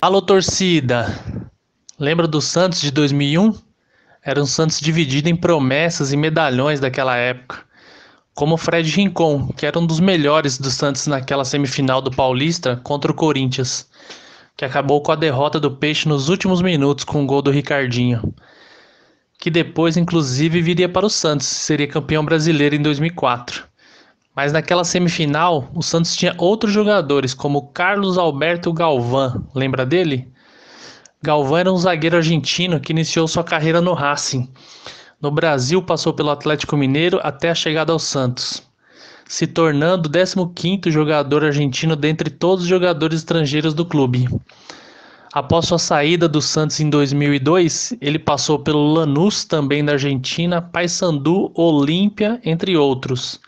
Alô, torcida! Lembra do Santos de 2001? Era um Santos dividido em promessas e medalhões daquela época. Como Fred Rincon, que era um dos melhores do Santos naquela semifinal do Paulista contra o Corinthians, que acabou com a derrota do Peixe nos últimos minutos com o gol do Ricardinho, que depois, inclusive, viria para o Santos, seria campeão brasileiro em 2004. Mas naquela semifinal, o Santos tinha outros jogadores, como Carlos Alberto Galvão. Lembra dele? Galvão era um zagueiro argentino que iniciou sua carreira no Racing. No Brasil, passou pelo Atlético Mineiro até a chegada ao Santos, se tornando o 15º jogador argentino dentre todos os jogadores estrangeiros do clube. Após sua saída do Santos em 2002, ele passou pelo Lanús, também da Argentina, Paysandu, Olímpia, entre outros.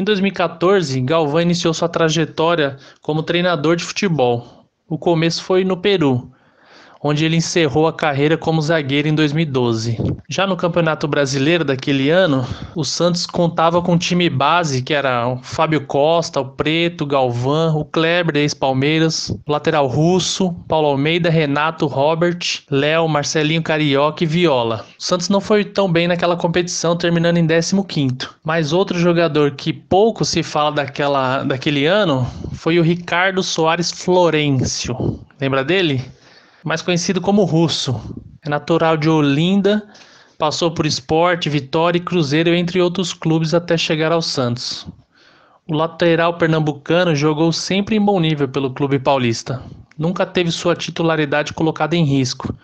Em 2014, Galvão iniciou sua trajetória como treinador de futebol. O começo foi no Peru, onde ele encerrou a carreira como zagueiro em 2012. Já no Campeonato Brasileiro daquele ano, o Santos contava com um time base que era o Fábio Costa, o Preto, o Galvão, o Kleber, ex-Palmeiras, lateral russo, Paulo Almeida, Renato, Robert, Léo, Marcelinho Carioca e Viola. O Santos não foi tão bem naquela competição, terminando em 15º. Mas outro jogador que pouco se fala daquela, daquele ano foi o Ricardo Soares Florencio. Lembra dele? Mais conhecido como Russo. É natural de Olinda, passou por Esporte, Vitória e Cruzeiro, entre outros clubes, até chegar ao Santos. O lateral pernambucano jogou sempre em bom nível pelo clube paulista. Nunca teve sua titularidade colocada em risco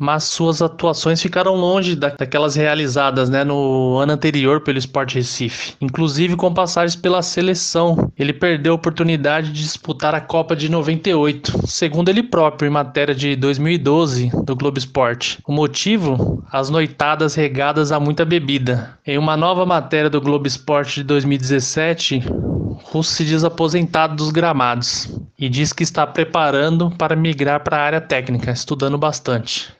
mas suas atuações ficaram longe daquelas realizadas né, no ano anterior pelo Sport Recife, inclusive com passagens pela seleção. Ele perdeu a oportunidade de disputar a Copa de 98, segundo ele próprio, em matéria de 2012 do Globo Esporte. O motivo? As noitadas regadas a muita bebida. Em uma nova matéria do Globo Esporte de 2017, Russo se diz aposentado dos gramados e diz que está preparando para migrar para a área técnica, estudando bastante.